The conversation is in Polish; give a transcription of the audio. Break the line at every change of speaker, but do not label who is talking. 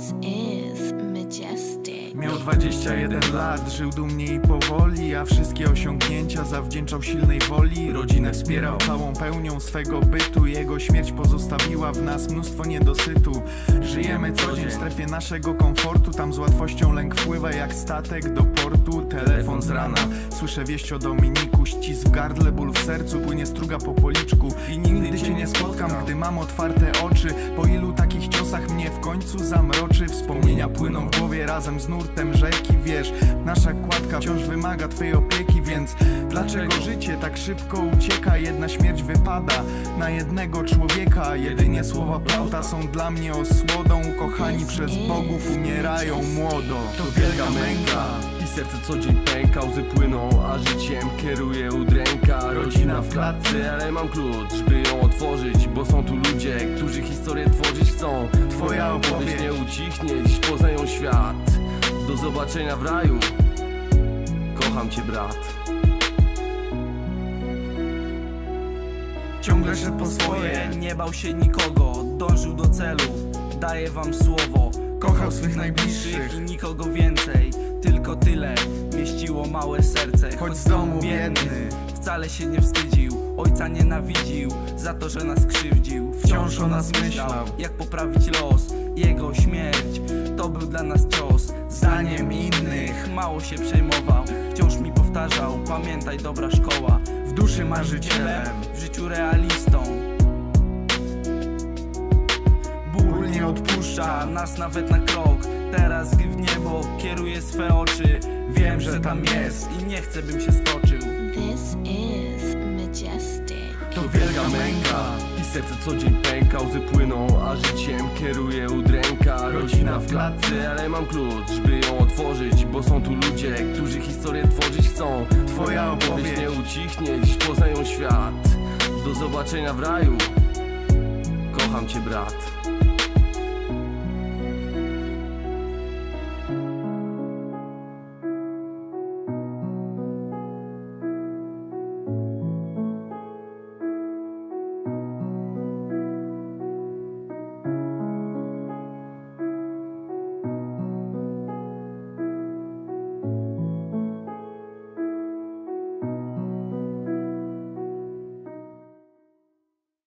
This is majestic.
Miał 21 lat, żył dumnie i powoli, a wszystkie osiągnięcia zawdzięczał silnej woli. Rodzinę wspierał całą pełnią swego bytu, jego śmierć pozostawiła w nas mnóstwo niedosytu. Żyjemy co dzień w strefie naszego komfortu, tam z łatwością lęk wpływa jak statek do portu. Telefon z rana, słyszę wieść o Dominiku, ścisk w gardle, ból w sercu, płynie struga po policzku. I mam otwarte oczy. Po ilu takich ciosach mnie w końcu zamroczy. Wspomnienia płyną w głowie razem z nurtem rzeki Wiesz, nasza kładka wciąż wymaga twojej opieki Więc dlaczego życie tak szybko ucieka? Jedna śmierć wypada na jednego człowieka. Jedynie słowa plauta są dla mnie osłodą. Kochani przez bogów umierają młodo.
To wielka męka serce co dzień pęka Łzy płyną, a życiem kieruje udręka. Rodzina w klatce, ale mam klucz, by ją otworzyć Bo są tu ludzie, którzy historię tworzyć chcą.
Twoja
opowieść nie ucichnie, dziś poznają świat. Do zobaczenia w raju. Kocham cię brat.
Ciągle szedł po
swoje nie bał się nikogo, dążył do celu. Daję wam słowo,
Kochał swych
i
najbliższych
nikogo więcej. Tylko tyle mieściło małe serce.
Choć z domu biedny
wcale się nie wstydził. Ojca nienawidził za to, że nas krzywdził.
Wciąż o nas myślał.
jak poprawić los. Jego śmierć to był dla nas cios.
Zdaniem innych
mało się przejmował. Wciąż mi powtarzał, pamiętaj dobra szkoła.
W duszy marzycielem
w życiu realistą.
Odpuszcza
Puszcza nas nawet na krok. Teraz gdy w niebo kieruje swe oczy. Wiem, że tam jest i nie chcę bym się stoczył.
This is majestic.
To wielka męka
I serce co dzień pęka, łzy płyną, a życiem kieruje udręka. Rodzina w klatce, ale mam klucz, by ją otworzyć Bo są tu ludzie, którzy historię tworzyć chcą.
Twoja opowieść
nie ucichnie, dziś poznają świat. Do zobaczenia w raju. Kocham cię brat